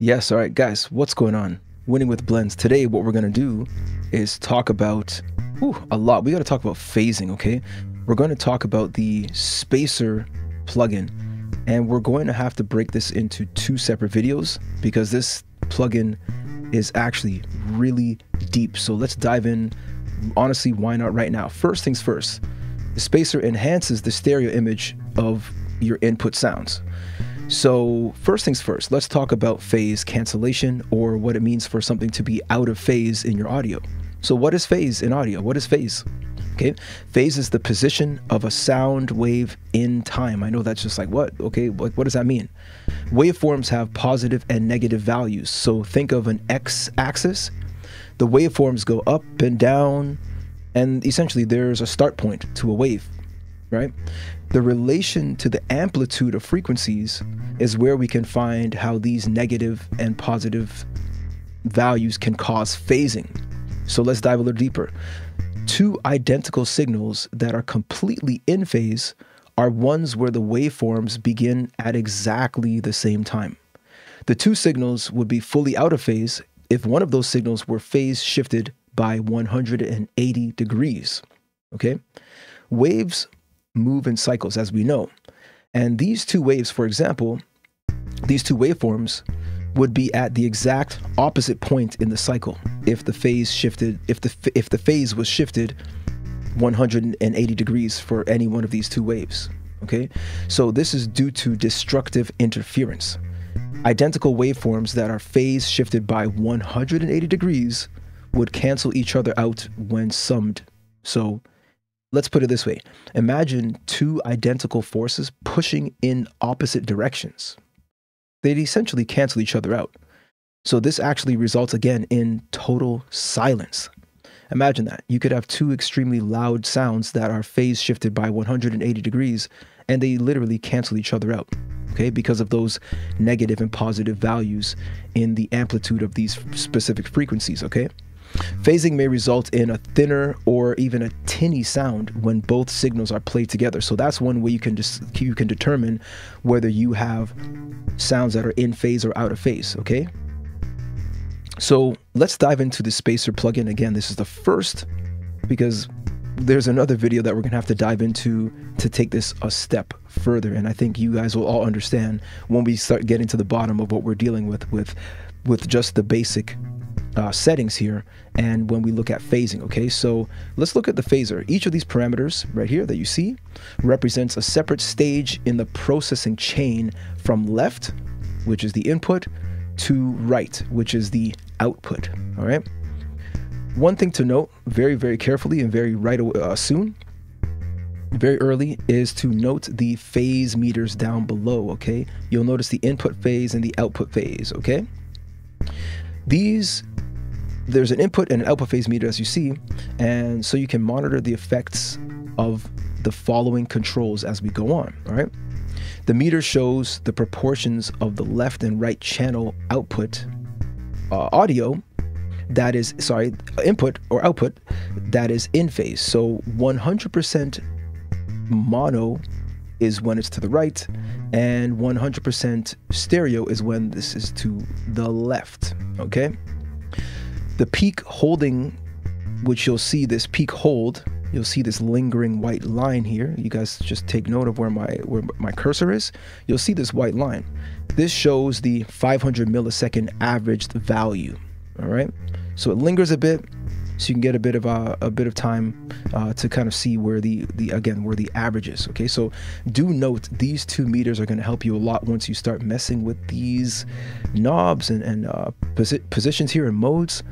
Yes, all right, guys, what's going on? Winning with Blends. Today, what we're to do is talk about a lot. We got to talk about phasing, okay? We're to talk about the Spacer plugin, and we're going to have to break this into two separate videos because this plugin is actually really deep. So let's dive in. Honestly, why not right now? First things first, the Spacer enhances the stereo image of your input sounds. So, first things first, let's talk about phase cancellation or what it means for something to be out of phase in your audio. So, what is phase in audio? What is phase? Okay, phase is the position of a sound wave in time. I know that's just like what? Okay, what, what does that mean? Waveforms have positive and negative values. So, think of an x axis. The waveforms go up and down, and essentially there's a start point to a wave right? The relation to the amplitude of frequencies is where we can find how these negative and positive values can cause phasing. So let's dive a little deeper. Two identical signals that are completely in phase are ones where the waveforms begin at exactly the same time. The two signals would be fully out of phase if one of those signals were phase shifted by 180 degrees. Okay? Waves move in cycles, as we know. And these two waves, for example, these two waveforms would be at the exact opposite point in the cycle if the phase shifted if the if the phase was shifted 180 degrees for any one of these two waves okay? So this is due to destructive interference. Identical waveforms that are phase shifted by 180 degrees would cancel each other out when summed. So Let's put it this way imagine two identical forces pushing in opposite directions. They'd essentially cancel each other out. So, this actually results again in total silence. Imagine that. You could have two extremely loud sounds that are phase shifted by 180 degrees and they literally cancel each other out, okay, because of those negative and positive values in the amplitude of these specific frequencies, okay? Phasing may result in a thinner or even a tinny sound when both signals are played together. So that's one way you can just you can determine whether you have sounds that are in phase or out of phase, okay? So let's dive into the spacer plugin again. This is the first because there's another video that we're gonna have to dive into to take this a step further. And I think you guys will all understand when we start getting to the bottom of what we're dealing with with with just the basic uh, settings here and when we look at phasing okay? So let's look at the phaser. Each of these parameters right here that you see represents a separate stage in the processing chain from left which is the input to right which is the output all right? One thing to note very very carefully and very right uh, soon very early is to note the phase meters down below okay? You'll notice the input phase and the output phase okay? These there's an input and an output phase meter as you see, and so you can monitor the effects of the following controls as we go on, all right? The meter shows the proportions of the left and right channel output uh, audio that is, sorry, input or output that is in phase. So 100% mono is when it's to the right, and 100% stereo is when this is to the left, okay? The peak holding, which you'll see this peak hold, you'll see this lingering white line here. You guys just take note of where my where my cursor is. You'll see this white line. This shows the 500 millisecond averaged value. All right, so it lingers a bit, so you can get a bit of a, a bit of time uh, to kind of see where the the again where the average is. Okay, so do note these two meters are going to help you a lot once you start messing with these knobs and and uh, posi positions here and modes,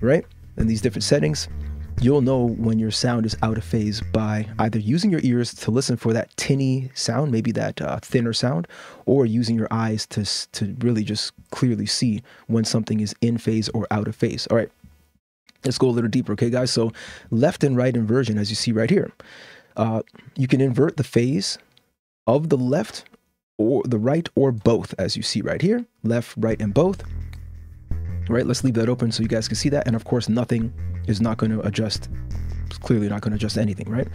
right? And these different settings. You'll know when your sound is out of phase by either using your ears to listen for that tinny sound, maybe that uh, thinner sound, or using your eyes to, to really just clearly see when something is in phase or out of phase. All right, Let's go a little deeper, okay, guys? So left and right inversion, as you see right here. Uh, you can invert the phase of the left or the right or both, as you see right here. Left, right, and both. Right, let's leave that open so you guys can see that. And of course, nothing is not going to adjust. It's clearly not going to adjust anything, right?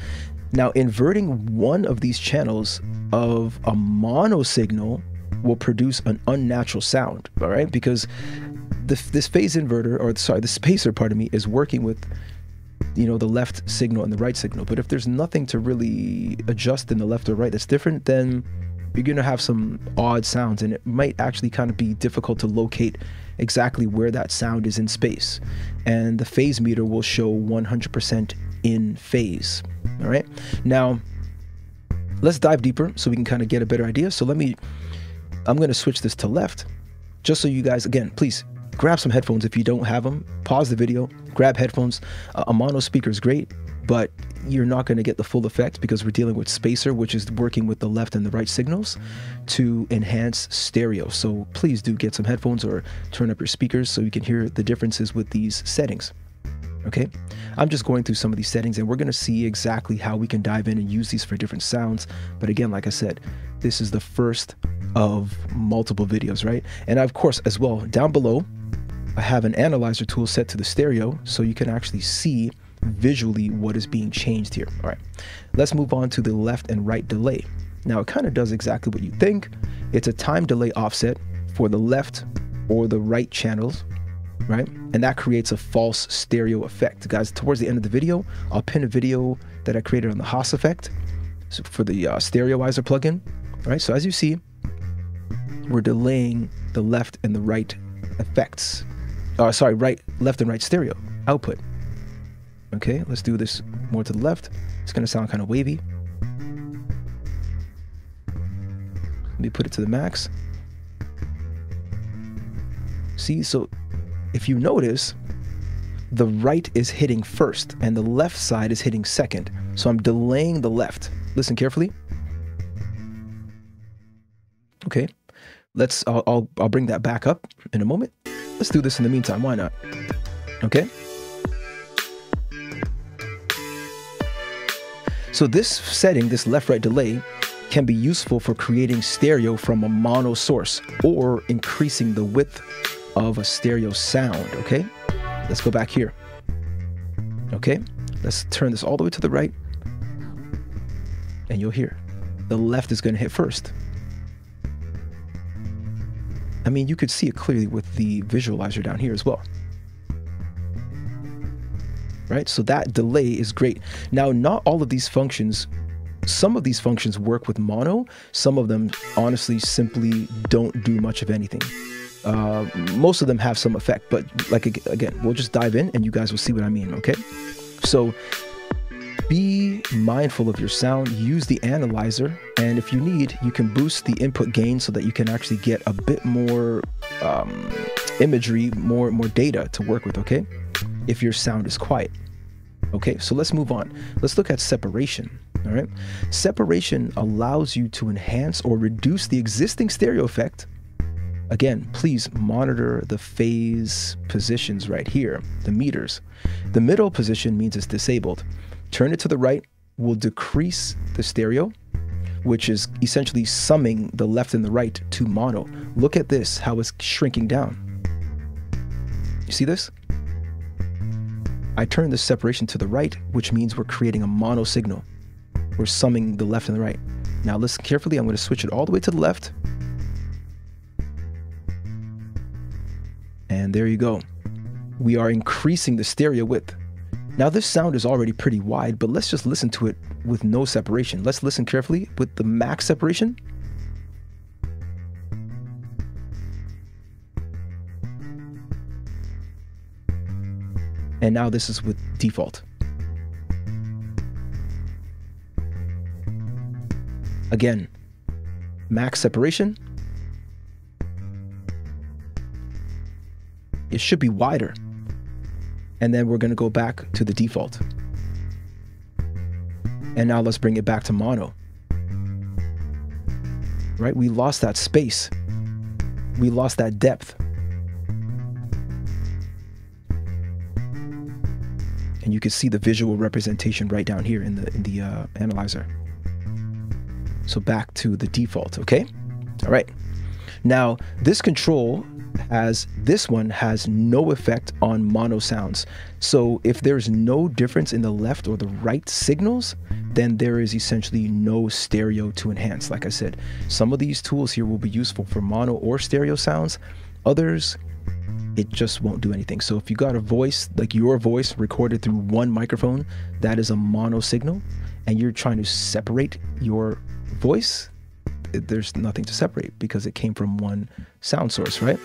Now, inverting one of these channels of a mono signal will produce an unnatural sound, all right? Because the, this phase inverter, or sorry, the spacer, pardon me, is working with you know the left signal and the right signal. But if there's nothing to really adjust in the left or right that's different, then you're gonna have some odd sounds, and it might actually kind of be difficult to locate exactly where that sound is in space. And the phase meter will show 100% in phase. All right. Now, let's dive deeper so we can kind of get a better idea. So let me, I'm going to switch this to left just so you guys, again, please grab some headphones if you don't have them. Pause the video, grab headphones. A mono speaker is great, but you're not going to get the full effect because we're dealing with spacer, which is working with the left and the right signals to enhance stereo. So please do get some headphones or turn up your speakers so you can hear the differences with these settings. Okay, I'm just going through some of these settings and we're going to see exactly how we can dive in and use these for different sounds. But again, like I said, this is the first of multiple videos, right? And of course, as well, down below, I have an analyzer tool set to the stereo so you can actually see visually what is being changed here. All right, let's move on to the left and right delay. Now it kind of does exactly what you think. It's a time delay offset for the left or the right channels right? And that creates a false stereo effect. Guys, towards the end of the video, I'll pin a video that I created on the Haas effect so for the uh, stereoizer plugin, right? So as you see, we're delaying the left and the right effects. Uh, sorry, right, left and right stereo output. Okay, let's do this more to the left. It's gonna sound kind of wavy. Let me put it to the max. See, so if you notice, the right is hitting first and the left side is hitting second. So I'm delaying the left. Listen carefully. Okay, let's, I'll, I'll, I'll bring that back up in a moment. Let's do this in the meantime. Why not? Okay. So this setting, this left-right delay, can be useful for creating stereo from a mono source or increasing the width of a stereo sound, okay? Let's go back here. Okay, let's turn this all the way to the right and you'll hear the left is going to hit first. I mean, you could see it clearly with the visualizer down here as well. Right, so that delay is great. Now, not all of these functions some of these functions work with mono, some of them honestly simply don't do much of anything. Uh, most of them have some effect, but like again, we'll just dive in and you guys will see what I mean. Okay, so be mindful of your sound. Use the analyzer, and if you need, you can boost the input gain so that you can actually get a bit more um, imagery, more more data to work with. Okay, if your sound is quiet. Okay, so let's move on. Let's look at separation. All right, separation allows you to enhance or reduce the existing stereo effect Again, please monitor the phase positions right here, the meters. The middle position means it's disabled. Turn it to the right will decrease the stereo, which is essentially summing the left and the right to mono. Look at this, how it's shrinking down. You see this? I turn the separation to the right, which means we're creating a mono signal. We're summing the left and the right. Now listen carefully, I'm gonna switch it all the way to the left And there you go. We are increasing the stereo width. Now this sound is already pretty wide, but let's just listen to it with no separation. Let's listen carefully with the max separation. And now this is with default. Again, max separation, it should be wider. And then we're going to go back to the default. And now let's bring it back to mono. Right? We lost that space. We lost that depth. And you can see the visual representation right down here in the in the uh, analyzer. So back to the default, okay? All right. Now, this control as this one has no effect on mono sounds. So if there's no difference in the left or the right signals, then there is essentially no stereo to enhance. Like I said, some of these tools here will be useful for mono or stereo sounds. Others, it just won't do anything. So if you got a voice, like your voice recorded through one microphone, that is a mono signal, and you're trying to separate your voice, there's nothing to separate because it came from one sound source, right?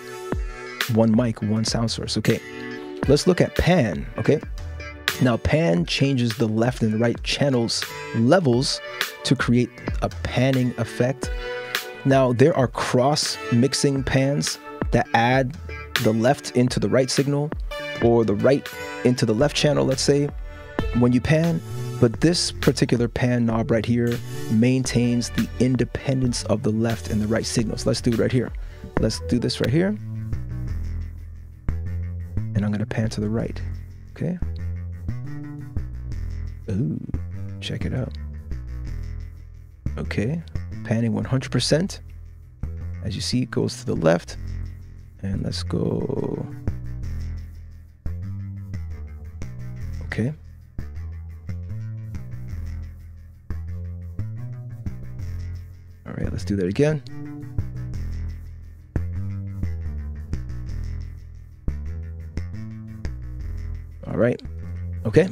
One mic, one sound source. Okay, let's look at pan. Okay, now pan changes the left and right channels levels to create a panning effect. Now there are cross mixing pans that add the left into the right signal or the right into the left channel, let's say, when you pan. But this particular pan knob right here maintains the independence of the left and the right signals. Let's do it right here. Let's do this right here. And I'm gonna pan to the right, okay? Ooh, check it out. Okay, panning 100%. As you see, it goes to the left. And let's go. Okay. All right, let's do that again. All right. Okay.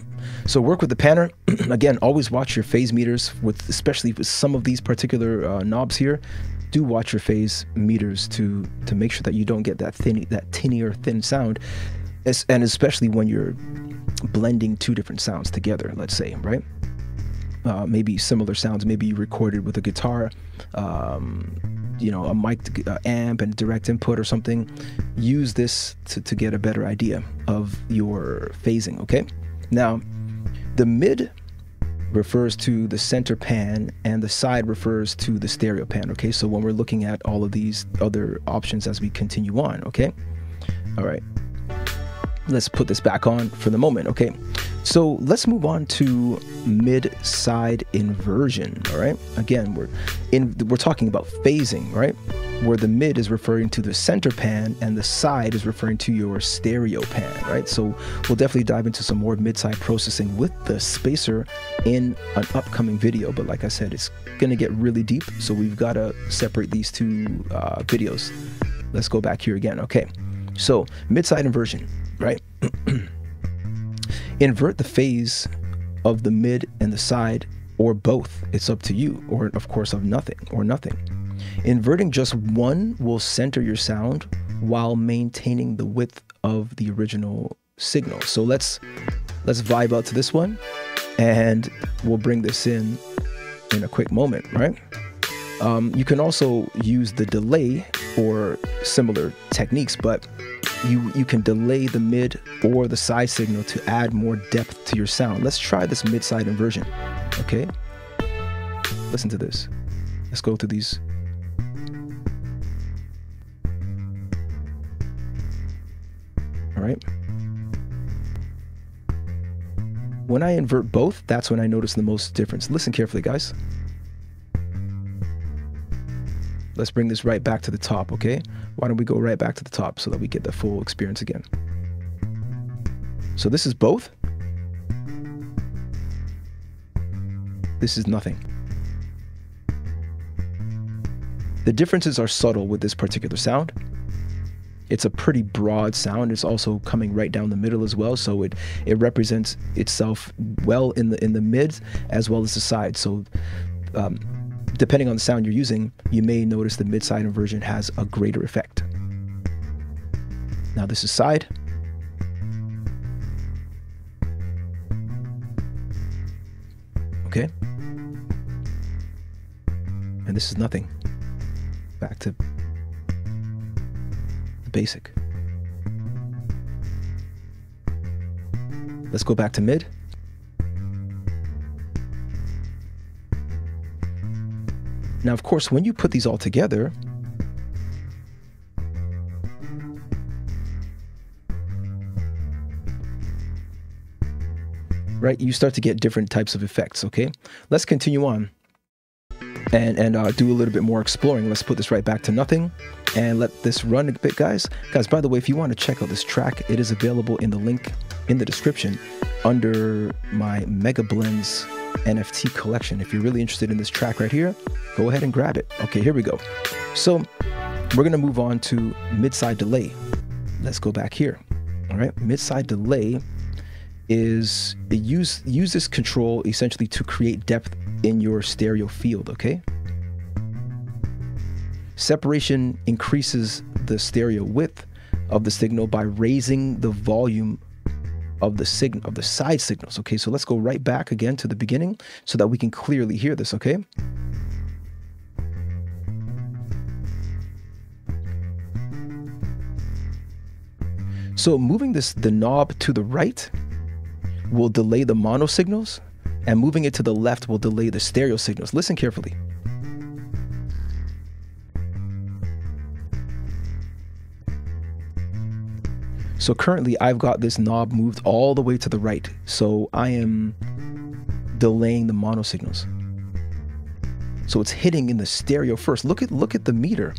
So work with the panner. Again, always watch your phase meters with, especially with some of these particular uh, knobs here. Do watch your phase meters to to make sure that you don't get that thin, that tinny or thin sound, as, and especially when you're blending two different sounds together. Let's say, right? Uh, maybe similar sounds. Maybe you recorded with a guitar, um, you know, a mic uh, amp and direct input or something. Use this to, to get a better idea of your phasing. Okay. Now, the mid refers to the center pan and the side refers to the stereo pan. Okay, so when we're looking at all of these other options as we continue on, okay? All right, let's put this back on for the moment, okay? So let's move on to mid side inversion, all right? Again, we're in we're talking about phasing, right? where the mid is referring to the center pan and the side is referring to your stereo pan, right? So we'll definitely dive into some more mid-side processing with the spacer in an upcoming video. But like I said, it's gonna get really deep, so we've got to separate these two uh, videos. Let's go back here again. Okay, so mid-side inversion, right? Invert the phase of the mid and the side, or both. It's up to you, or of course of nothing, or nothing. Inverting just one will center your sound while maintaining the width of the original signal. So let's let's vibe out to this one and we'll bring this in in a quick moment, right? Um, you can also use the delay or similar techniques, but you you can delay the mid or the side signal to add more depth to your sound. Let's try this mid-side inversion. Okay, listen to this. Let's go to these All right. When I invert both, that's when I notice the most difference. Listen carefully, guys. Let's bring this right back to the top, okay? Why don't we go right back to the top so that we get the full experience again? So this is both. This is nothing. The differences are subtle with this particular sound it's a pretty broad sound. It's also coming right down the middle as well, so it it represents itself well in the in the mid as well as the side. So. Um, depending on the sound you're using, you may notice the mid-side inversion has a greater effect. Now this is side. Okay. And this is nothing. Back to the basic. Let's go back to mid. Now, of course, when you put these all together, right, you start to get different types of effects, okay? Let's continue on and, and uh, do a little bit more exploring. Let's put this right back to nothing and let this run a bit, guys. Guys, by the way, if you want to check out this track, it is available in the link in the description. Under my Mega Blends NFT collection. If you're really interested in this track right here, go ahead and grab it. Okay, here we go. So we're gonna move on to mid-side delay. Let's go back here. All right, mid-side delay is use use this control essentially to create depth in your stereo field. Okay. Separation increases the stereo width of the signal by raising the volume of the signal of the side signals. Okay, so let's go right back again to the beginning so that we can clearly hear this, okay? So moving this the knob to the right will delay the mono signals and moving it to the left will delay the stereo signals. Listen carefully. So currently I've got this knob moved all the way to the right. So I am delaying the mono signals. So it's hitting in the stereo first. Look at look at the meter.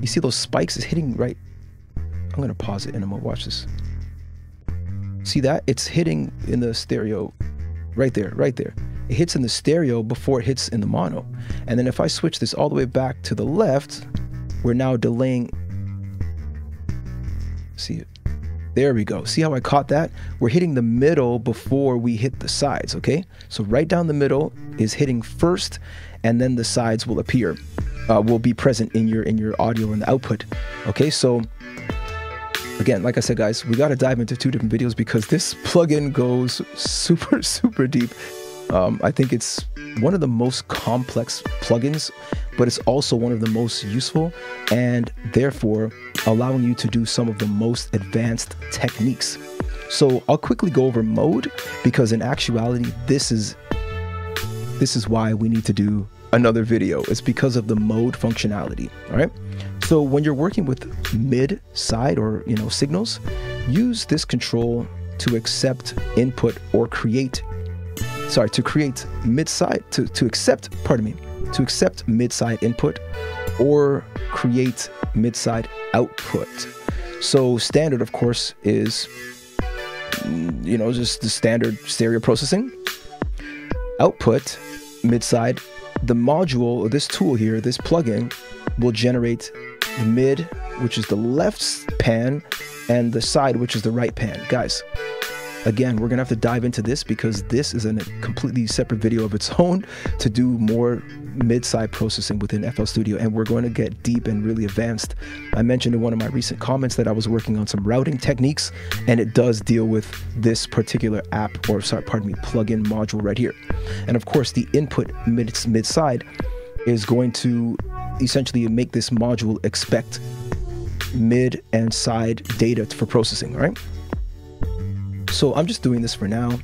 You see those spikes is hitting right. I'm gonna pause it and I'm gonna watch this. See that? It's hitting in the stereo right there, right there. It hits in the stereo before it hits in the mono. And then if I switch this all the way back to the left, we're now delaying See it? There we go. See how I caught that? We're hitting the middle before we hit the sides, okay? So right down the middle is hitting first, and then the sides will appear, uh, will be present in your in your audio and the output. Okay, so again, like I said, guys, we got to dive into two different videos because this plugin goes super, super deep. Um, I think it's one of the most complex plugins, but it's also one of the most useful and therefore allowing you to do some of the most advanced techniques. So I'll quickly go over mode because in actuality, this is this is why we need to do another video. It's because of the mode functionality. All right. So when you're working with mid side or you know signals, use this control to accept input or create sorry, to create mid-side, to, to accept, pardon me, to accept mid-side input or create mid-side output. So standard, of course, is, you know, just the standard stereo processing. Output, mid-side, the module, or this tool here, this plugin, will generate the mid, which is the left pan, and the side, which is the right pan. Guys, Again, we're gonna have to dive into this because this is a completely separate video of its own to do more mid-side processing within FL Studio and we're going to get deep and really advanced. I mentioned in one of my recent comments that I was working on some routing techniques and it does deal with this particular app or sorry, pardon me, plugin module right here. And of course, the input mid mid-side is going to essentially make this module expect mid and side data for processing, right? So I'm just doing this for now.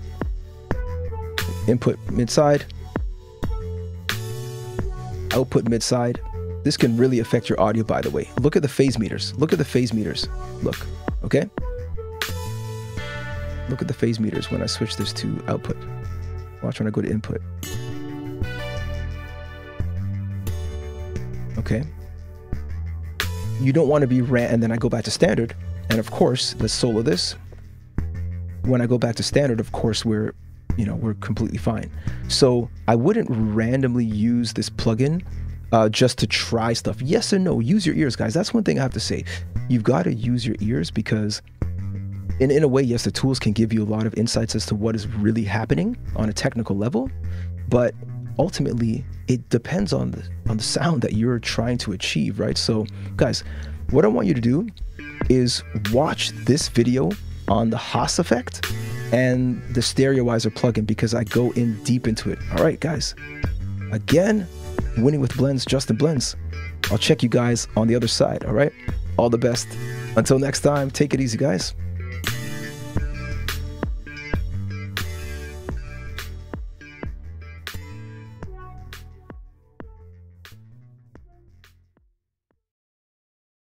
Input mid-side. Output mid-side. This can really affect your audio, by the way. Look at the phase meters. Look at the phase meters. Look, okay? Look at the phase meters when I switch this to output. Watch when I go to input. Okay. You don't want to be ran, and then I go back to standard. And of course, let's solo this when I go back to standard, of course, we're you know we're completely fine. So I wouldn't randomly use this plugin uh, just to try stuff. Yes or no. Use your ears, guys. That's one thing I have to say. You've got to use your ears because, in in a way, yes, the tools can give you a lot of insights as to what is really happening on a technical level, but ultimately it depends on the on the sound that you're trying to achieve, right? So, guys, what I want you to do is watch this video on the Haas effect and the Stereoizer plugin because I go in deep into it. All right, guys. Again, winning with blends, Justin Blends. I'll check you guys on the other side. All right. All the best. Until next time, take it easy, guys.